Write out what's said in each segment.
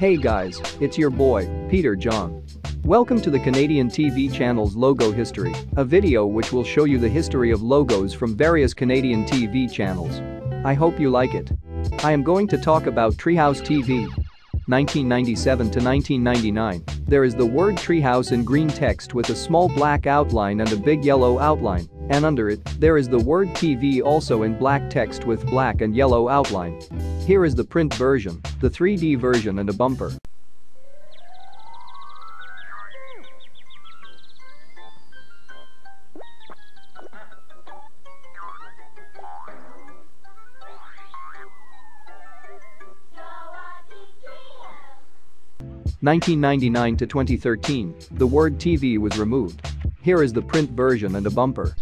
Hey guys, it's your boy, Peter John. Welcome to the Canadian TV channel's Logo History, a video which will show you the history of logos from various Canadian TV channels. I hope you like it. I am going to talk about Treehouse TV. 1997 to 1999, there is the word Treehouse in green text with a small black outline and a big yellow outline, and under it, there is the word TV also in black text with black and yellow outline. Here is the print version, the 3D version and a bumper. Nineteen ninety nine to 2013, the word TV was removed. Here is the print version and a bumper.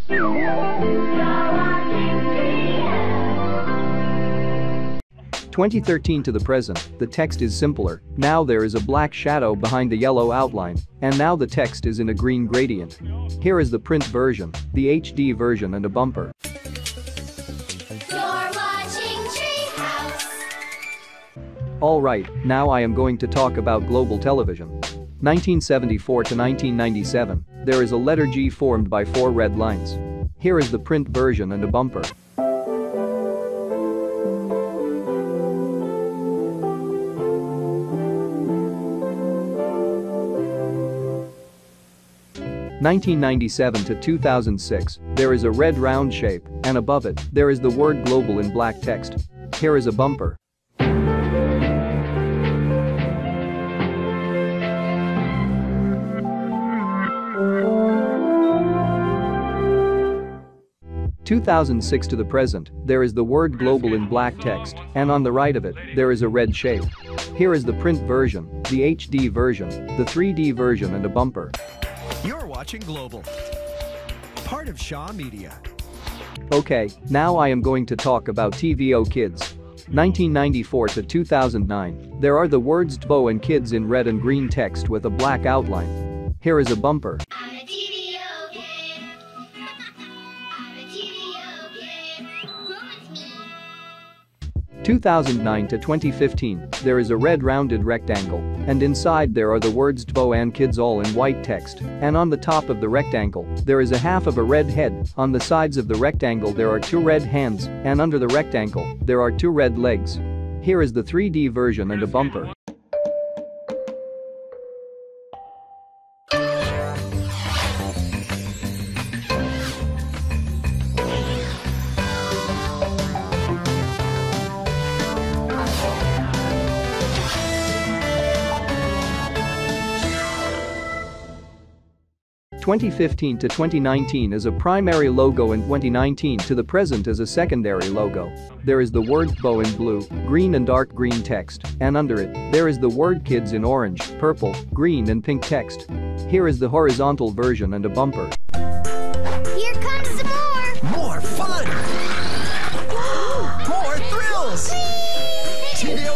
2013 to the present, the text is simpler, now there is a black shadow behind the yellow outline, and now the text is in a green gradient. Here is the print version, the HD version and a bumper. Alright, now I am going to talk about global television. 1974 to 1997, there is a letter G formed by four red lines. Here is the print version and a bumper. 1997 to 2006, there is a red round shape, and above it, there is the word global in black text. Here is a bumper. Two thousand six to the present, there is the word global in black text, and on the right of it, there is a red shape. Here is the print version, the HD version, the 3D version and a bumper You're watching Global, part of Shaw Media. Okay, now I am going to talk about TVO Kids. 1994 to 2009, there are the words TVO and Kids in red and green text with a black outline. Here is a bumper. 2009 to 2015, there is a red rounded rectangle, and inside there are the words TVO and Kids all in white text, and on the top of the rectangle, there is a half of a red head, on the sides of the rectangle there are two red hands, and under the rectangle, there are two red legs. Here is the 3D version and a bumper. 2015 to 2019 as a primary logo and 2019 to the present as a secondary logo. There is the word TVO in blue, green and dark green text, and under it, there is the word kids in orange, purple, green and pink text. Here is the horizontal version and a bumper.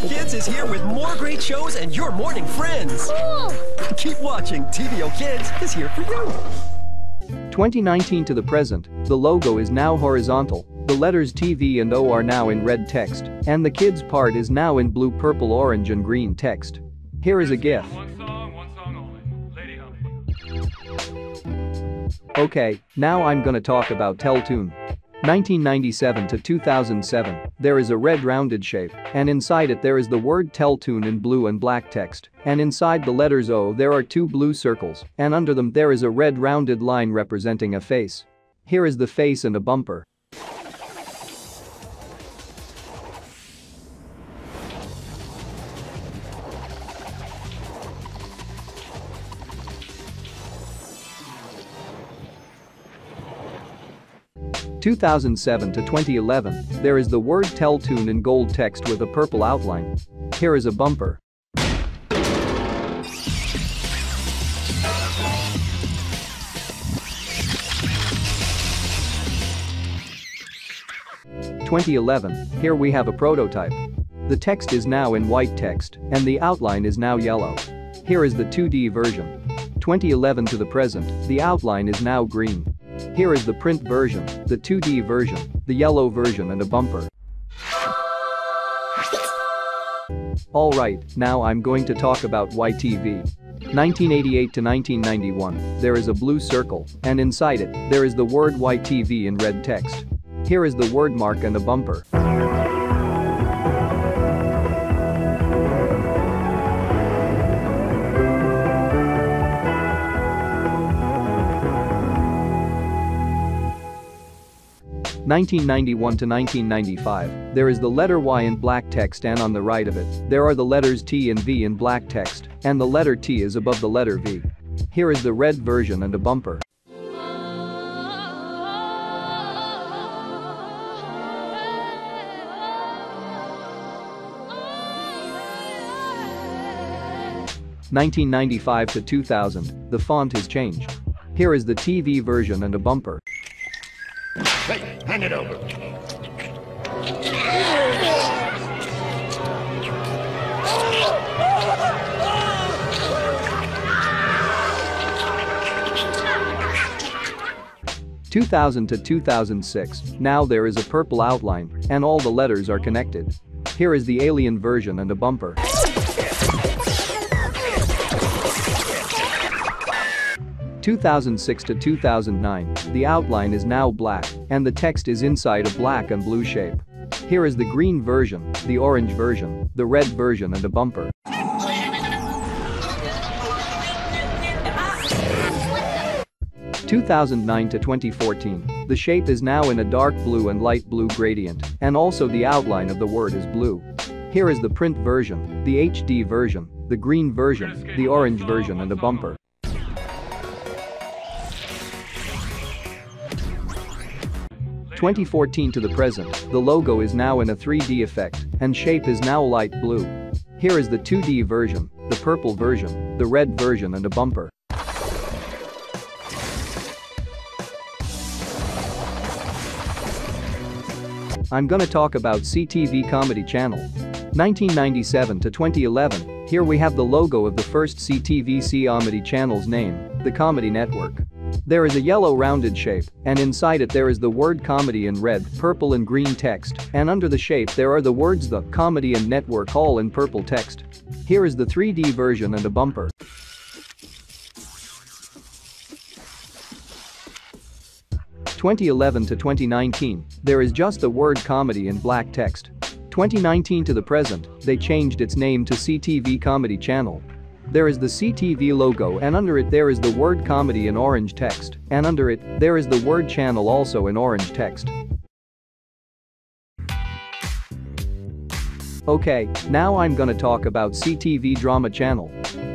Kids is here with more great shows and your morning friends. Cool! Keep watching. TVO Kids is here for you. 2019 to the present, the logo is now horizontal, the letters TV and O are now in red text, and the kids part is now in blue purple orange and green text. Here is a GIF. Okay, now I'm gonna talk about Teletoon. 1997 to 2007, there is a red rounded shape, and inside it there is the word Teletoon in blue and black text, and inside the letters O there are two blue circles, and under them there is a red rounded line representing a face. Here is the face and a bumper. 2007 to 2011, there is the word Teletoon in gold text with a purple outline. Here is a bumper. Twenty eleven, here we have a prototype. The text is now in white text, and the outline is now yellow. Here is the 2D version. 2011 to the present, the outline is now green. Here is the print version, the 2D version, the yellow version and a bumper. Alright, now I'm going to talk about YTV. 1988 to 1991, there is a blue circle, and inside it, there is the word YTV in red text. Here is the word mark and a bumper. 1991 to 1995, there is the letter Y in black text and on the right of it, there are the letters T and V in black text, and the letter T is above the letter V. Here is the red version and a bumper. Nineteen ninety five to two thousand, the font is changed. Here is the TV version and a bumper. Hey, hand it over. Two thousand to 2006, now there is a purple outline, and all the letters are connected. Here is the alien version and a bumper. 2006 to 2009, the outline is now black, and the text is inside a black and blue shape. Here is the green version, the orange version, the red version and a bumper. Two thousand nine to 2014, the shape is now in a dark blue and light blue gradient, and also the outline of the word is blue. Here is the print version, the HD version, the green version, the orange version and a bumper. 2014 to the present, the logo is now in a 3D effect, and shape is now light blue. Here is the 2D version, the purple version, the red version and a bumper. I'm gonna talk about CTV Comedy Channel. 1997 to 2011, here we have the logo of the first CTV Comedy Channel's name, the Comedy Network. There is a yellow rounded shape, and inside it there is the word comedy in red, purple and green text, and under the shape there are the words the, comedy and network all in purple text. Here is the 3D version and a bumper. Twenty eleven to 2019, there is just the word comedy in black text. 2019 to the present, they changed its name to CTV Comedy Channel there is the CTV logo and under it there is the word comedy in orange text, and under it, there is the word channel also in orange text. Okay, now I'm gonna talk about CTV Drama Channel.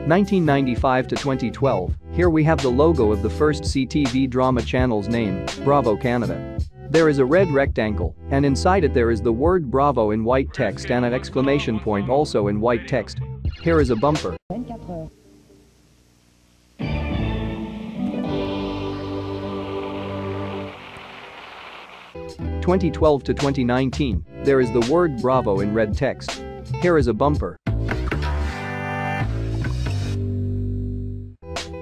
1995 to 2012, here we have the logo of the first CTV drama channel's name, Bravo Canada. There is a red rectangle, and inside it there is the word Bravo in white text and an exclamation point also in white text. Here is a bumper. 2012 to 2019, there is the word Bravo in red text. Here is a bumper.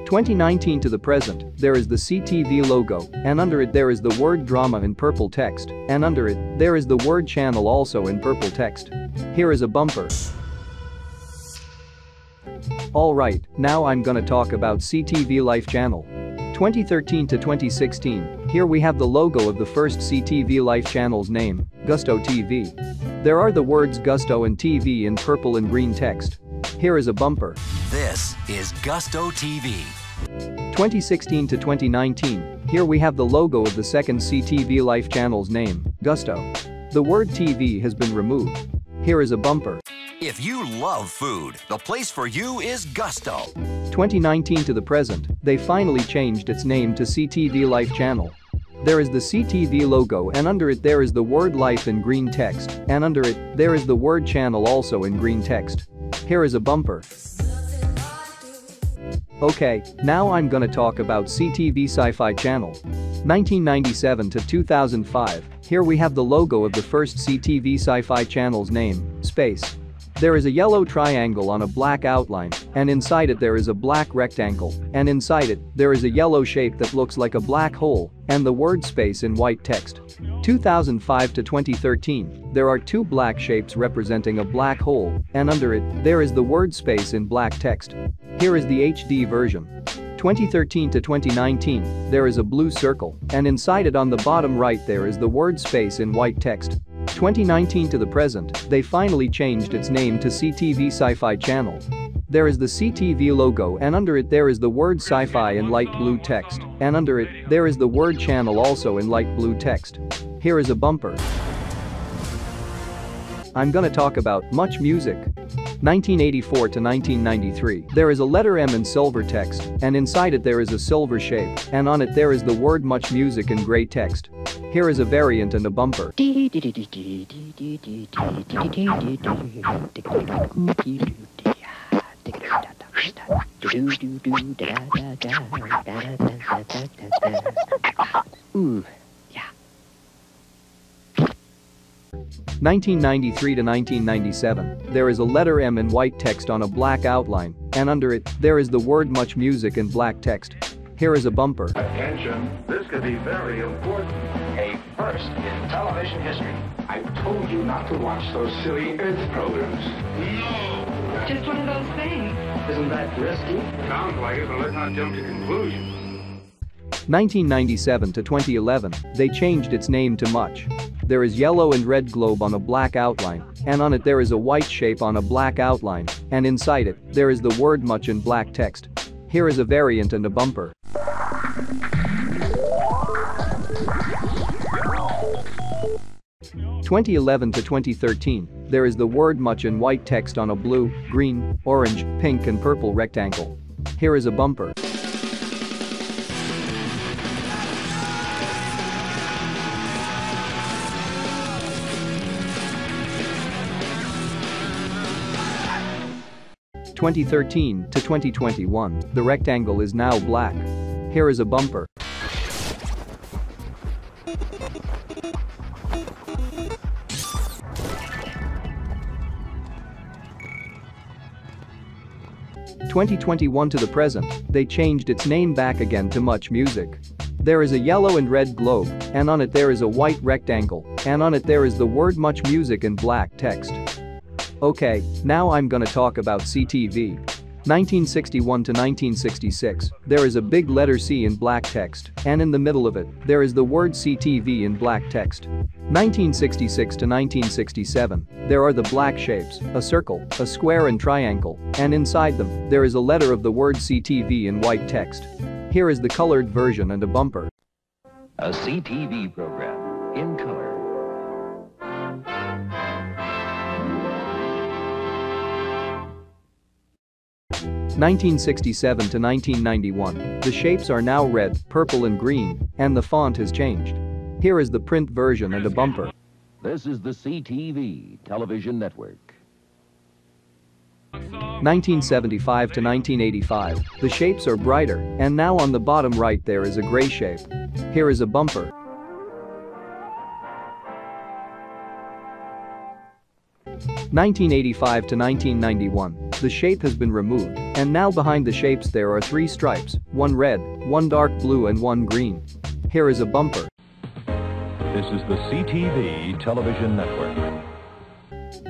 2019 to the present, there is the CTV logo, and under it there is the word drama in purple text, and under it, there is the word channel also in purple text. Here is a bumper. Alright, now I'm gonna talk about CTV Life channel. 2013 to 2016, here we have the logo of the first CTV Life channel's name, Gusto TV. There are the words Gusto and TV in purple and green text. Here is a bumper. This is Gusto TV. 2016 to 2019, here we have the logo of the second CTV Life channel's name, Gusto. The word TV has been removed. Here is a bumper. If you love food, the place for you is Gusto. 2019 to the present, they finally changed its name to CTV Life Channel. There is the CTV logo and under it there is the word life in green text, and under it, there is the word channel also in green text. Here is a bumper. Okay, now I'm gonna talk about CTV Sci-Fi Channel. 1997 to 2005, here we have the logo of the first CTV Sci-Fi Channel's name, Space. There is a yellow triangle on a black outline, and inside it there is a black rectangle, and inside it, there is a yellow shape that looks like a black hole, and the word space in white text. 2005 to 2013, there are two black shapes representing a black hole, and under it, there is the word space in black text. Here is the HD version. 2013 to 2019, there is a blue circle, and inside it on the bottom right there is the word space in white text. 2019 to the present, they finally changed its name to CTV Sci-Fi Channel. There is the CTV logo and under it there is the word sci-fi in light blue text, and under it, there is the word channel also in light blue text. Here is a bumper. I'm gonna talk about Much Music. 1984 to 1993. There is a letter M in silver text, and inside it there is a silver shape, and on it there is the word Much Music in gray text. Here is a variant and a bumper. 1993 to 1997, there is a letter M in white text on a black outline, and under it, there is the word Much Music in black text. Here is a bumper. Attention, this could be very important. A first in television history. I told you not to watch those silly Earth programs. No! Just one of those things. Isn't that risky? Sounds like it, but let's not jump to conclusions. 1997 to 2011, they changed its name to Much. There is yellow and red globe on a black outline, and on it there is a white shape on a black outline, and inside it, there is the word Much in black text. Here is a variant and a bumper. Twenty eleven to 2013, there is the word much in white text on a blue, green, orange, pink and purple rectangle. Here is a bumper. 2013 to 2021, the rectangle is now black. Here is a bumper. Twenty twenty one to the present, they changed its name back again to Much Music. There is a yellow and red globe, and on it there is a white rectangle, and on it there is the word Much Music in black text. Okay, now I'm gonna talk about CTV. 1961 to 1966, there is a big letter C in black text, and in the middle of it, there is the word CTV in black text. 1966 to 1967, there are the black shapes, a circle, a square and triangle, and inside them, there is a letter of the word CTV in white text. Here is the colored version and a bumper. A CTV program in 1967 to 1991, the shapes are now red, purple and green, and the font has changed. Here is the print version and a bumper. This is the CTV television network. 1975 to 1985, the shapes are brighter, and now on the bottom right there is a gray shape. Here is a bumper. 1985 to 1991, the shape has been removed, and now behind the shapes there are three stripes, one red, one dark blue and one green. Here is a bumper. This is the CTV television network.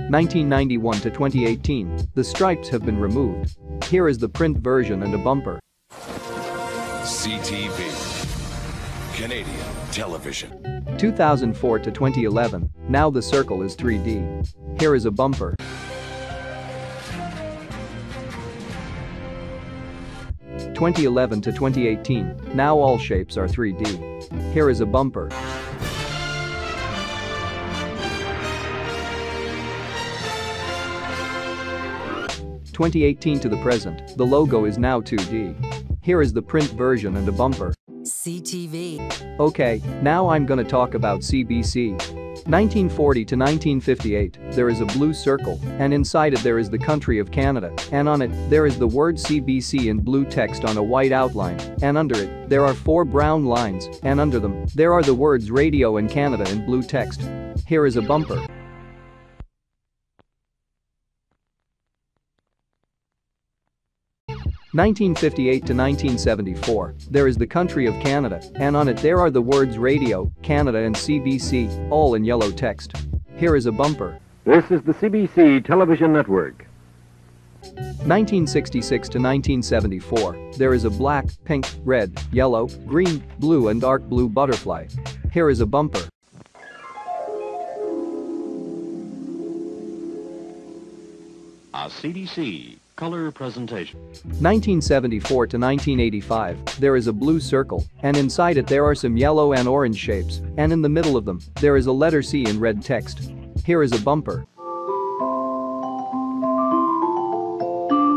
1991 to 2018, the stripes have been removed. Here is the print version and a bumper. CTV. Canadian television. 2004 to 2011, now the circle is 3D. Here is a bumper. Twenty eleven to 2018, now all shapes are 3D. Here is a bumper. Twenty eighteen to the present, the logo is now 2D. Here is the print version and a bumper. CTV. Okay, now I'm gonna talk about CBC. 1940 to 1958, there is a blue circle, and inside it there is the country of Canada, and on it, there is the word CBC in blue text on a white outline, and under it, there are four brown lines, and under them, there are the words radio and Canada in blue text. Here is a bumper. 1958 to 1974, there is the country of Canada, and on it there are the words radio, Canada and CBC, all in yellow text. Here is a bumper. This is the CBC television network. 1966 to 1974, there is a black, pink, red, yellow, green, blue and dark blue butterfly. Here is a bumper. A CBC color presentation. 1974 to 1985, there is a blue circle, and inside it there are some yellow and orange shapes, and in the middle of them, there is a letter C in red text. Here is a bumper.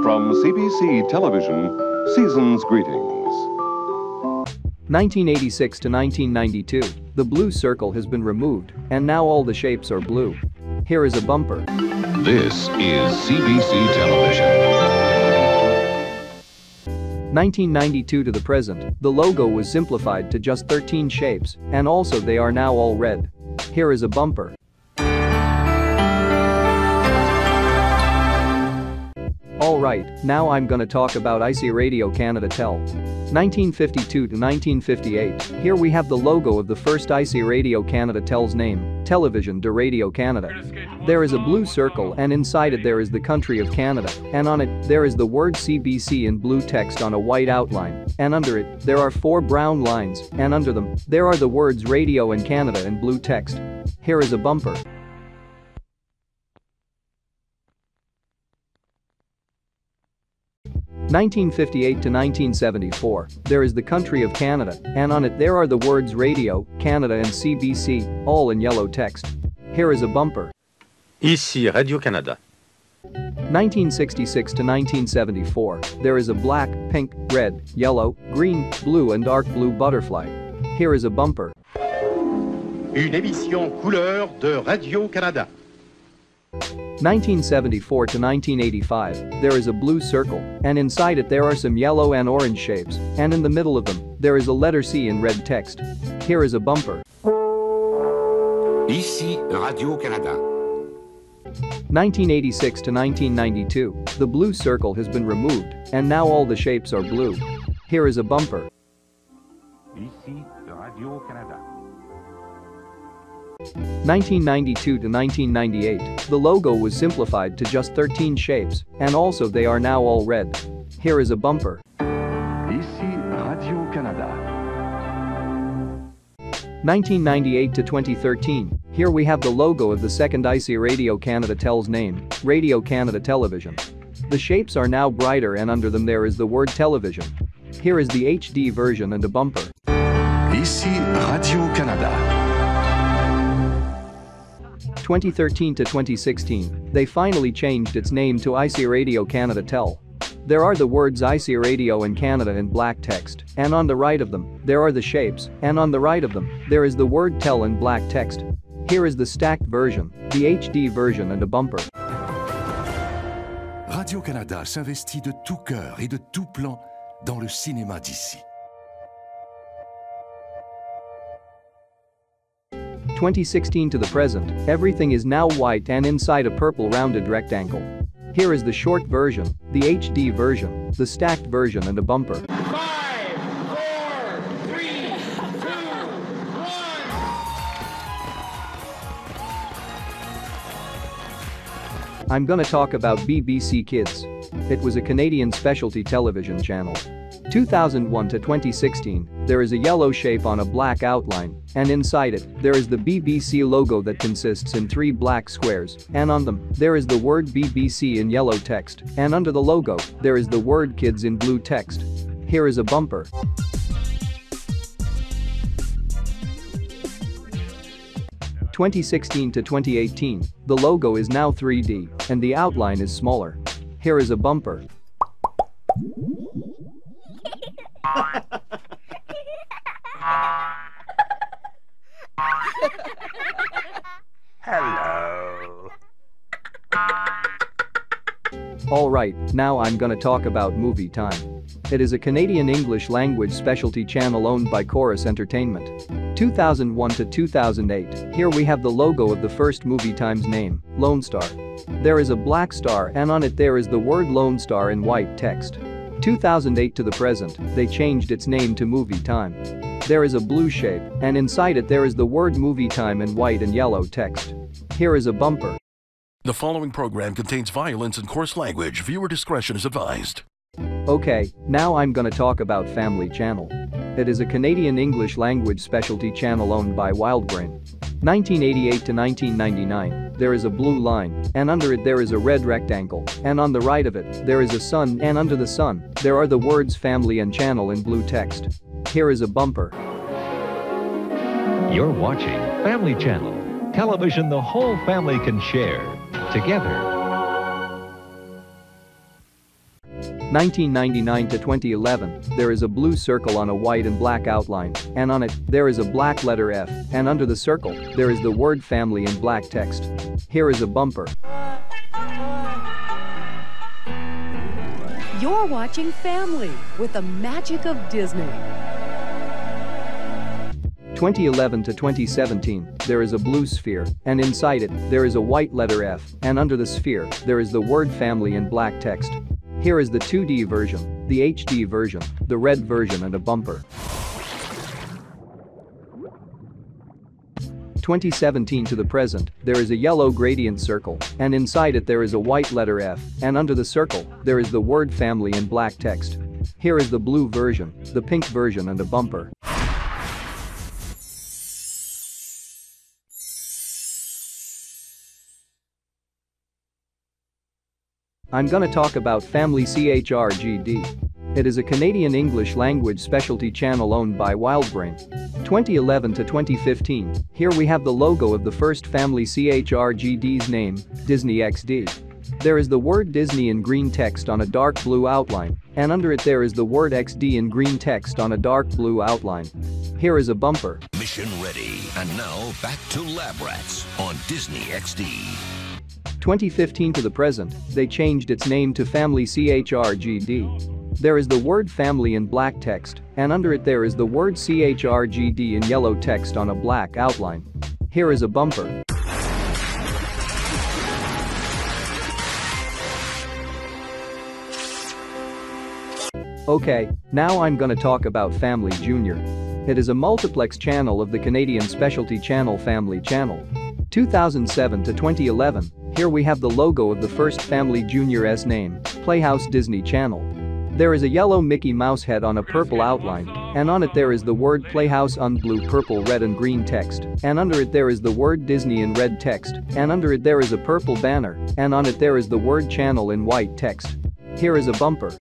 From CBC Television, Season's Greetings. 1986 to 1992, the blue circle has been removed, and now all the shapes are blue. Here is a bumper. This is CBC Television. 1992 to the present, the logo was simplified to just 13 shapes, and also they are now all red. Here is a bumper. Alright, now I'm gonna talk about Ici Radio Canada Télé. 1952 to 1958, here we have the logo of the first Ici Radio Canada Télé's name, Television de Radio Canada. There is a blue circle and inside it there is the country of Canada, and on it, there is the word CBC in blue text on a white outline, and under it, there are four brown lines, and under them, there are the words Radio and Canada in blue text. Here is a bumper. 1958 to 1974, there is the country of Canada, and on it there are the words radio, Canada and CBC, all in yellow text. Here is a bumper. Ici Radio-Canada. 1966 to 1974, there is a black, pink, red, yellow, green, blue and dark blue butterfly. Here is a bumper. Une émission couleur de Radio-Canada. 1974 to 1985, there is a blue circle, and inside it there are some yellow and orange shapes, and in the middle of them, there is a letter C in red text. Here is a bumper. Ici Radio-Canada. 1986 to 1992, the blue circle has been removed, and now all the shapes are blue. Here is a bumper. Ici Radio-Canada. 1992 to 1998, the logo was simplified to just 13 shapes, and also they are now all red. Here is a bumper. Ici Radio-Canada. 1998 to 2013, here we have the logo of the second Ici Radio Canada Télé's name, Radio Canada Television. The shapes are now brighter and under them there is the word television. Here is the HD version and a bumper. Ici Radio-Canada. 2013 to 2016, they finally changed its name to Ici Radio Canada Télé. There are the words Ici Radio and Canada in black text, and on the right of them, there are the shapes, and on the right of them, there is the word Télé in black text. Here is the stacked version, the HD version and a bumper. Radio-Canada s'investit de tout cœur et de tout plan dans le cinéma d'ici. 2016 to the present, everything is now white and inside a purple rounded rectangle. Here is the short version, the HD version, the stacked version and a bumper. I'm gonna talk about BBC Kids. It was a Canadian specialty television channel. 2001 to 2016, there is a yellow shape on a black outline, and inside it, there is the BBC logo that consists in three black squares, and on them, there is the word BBC in yellow text, and under the logo, there is the word kids in blue text. Here is a bumper. Twenty sixteen to 2018, the logo is now 3D, and the outline is smaller. Here is a bumper. Hello. Alright, now I'm gonna talk about Movie Time. It is a Canadian English language specialty channel owned by Corus Entertainment. 2001 to 2008, here we have the logo of the first Movie Time's name, Lone Star. There is a black star and on it there is the word Lone Star in white text. 2008 to the present, they changed its name to Movie Time. There is a blue shape, and inside it there is the word Movie Time in white and yellow text. Here is a bumper. The following program contains violence and coarse language. Viewer discretion is advised. Okay, now I'm gonna talk about Family Channel. It is a Canadian English language specialty channel owned by Wildbrain. 1988 to 1999, there is a blue line, and under it there is a red rectangle, and on the right of it, there is a sun, and under the sun, there are the words family and channel in blue text. Here is a bumper. You're watching Family Channel, television the whole family can share. Together. 1999 to 2011, there is a blue circle on a white and black outline, and on it, there is a black letter F, and under the circle, there is the word family in black text. Here is a bumper. You're watching Family with the magic of Disney. 2011 to 2017, there is a blue sphere, and inside it, there is a white letter F, and under the sphere, there is the word family in black text. Here is the 2D version, the HD version, the red version and a bumper. 2017 to the present, there is a yellow gradient circle, and inside it there is a white letter F, and under the circle, there is the word family in black text. Here is the blue version, the pink version and a bumper. I'm gonna talk about Family CHRGD. It is a Canadian English language specialty channel owned by Wildbrain. 2011 to 2015, here we have the logo of the first Family CHRGD's name, Disney XD. There is the word Disney in green text on a dark blue outline, and under it there is the word XD in green text on a dark blue outline. Here is a bumper. Mission ready. And now back to Lab Rats on Disney XD. 2015 to the present, they changed its name to Family CHRGD. There is the word family in black text, and under it there is the word CHRGD in yellow text on a black outline. Here is a bumper. Okay, now I'm gonna talk about Family Junior. It is a multiplex channel of the Canadian specialty channel Family Channel. 2007 to 2011, here we have the logo of the first Family Junior's name, Playhouse Disney Channel. There is a yellow Mickey Mouse head on a purple outline, and on it there is the word Playhouse on blue purple red and green text, and under it there is the word Disney in red text, and under it there is a purple banner, and on it there is the word channel in white text. Here is a bumper.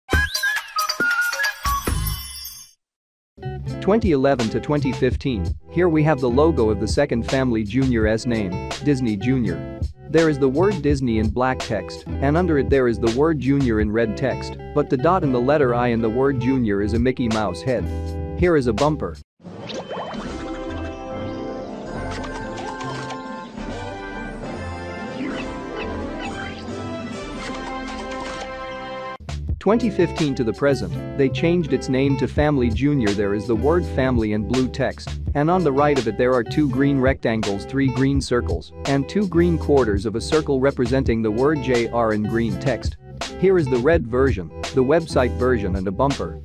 2011 to 2015, here we have the logo of the second Family Junior's name, Disney Junior. There is the word Disney in black text, and under it there is the word Junior in red text, but the dot in the letter I in the word Junior is a Mickey Mouse head. Here is a bumper. Twenty fifteen to the present, they changed its name to Family Junior there is the word family in blue text, and on the right of it there are two green rectangles three green circles, and two green quarters of a circle representing the word JR in green text. Here is the red version, the website version and a bumper.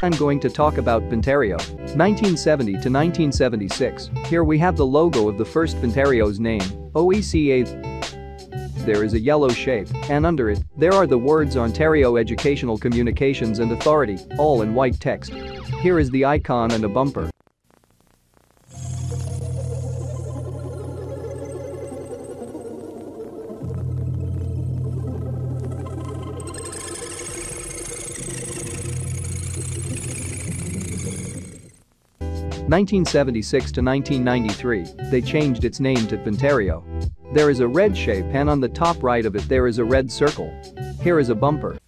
I'm going to talk about Ontario. 1970 to 1976. Here we have the logo of the first Ontario's name, OECA. There is a yellow shape, and under it, there are the words Ontario Educational Communications and Authority, all in white text. Here is the icon and a bumper. Nineteen seventy-six to 1993, they changed its name to Ontario. There is a red shape and on the top right of it there is a red circle. Here is a bumper.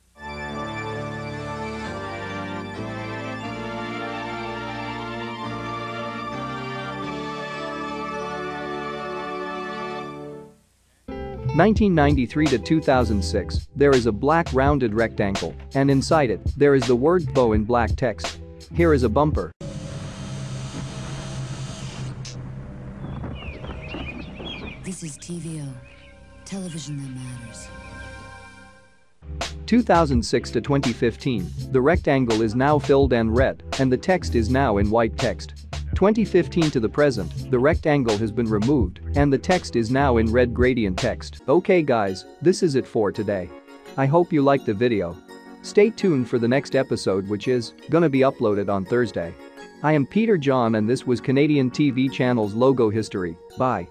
Nineteen ninety-three to 2006, there is a black rounded rectangle, and inside it, there is the word BO in black text. Here is a bumper. This is TVO. Television that matters. 2006 to 2015, the rectangle is now filled and red, and the text is now in white text. 2015 to the present, the rectangle has been removed, and the text is now in red gradient text. Okay guys, this is it for today. I hope you liked the video. Stay tuned for the next episode which is gonna be uploaded on Thursday. I am Peter John and this was Canadian TV channel's Logo History. Bye.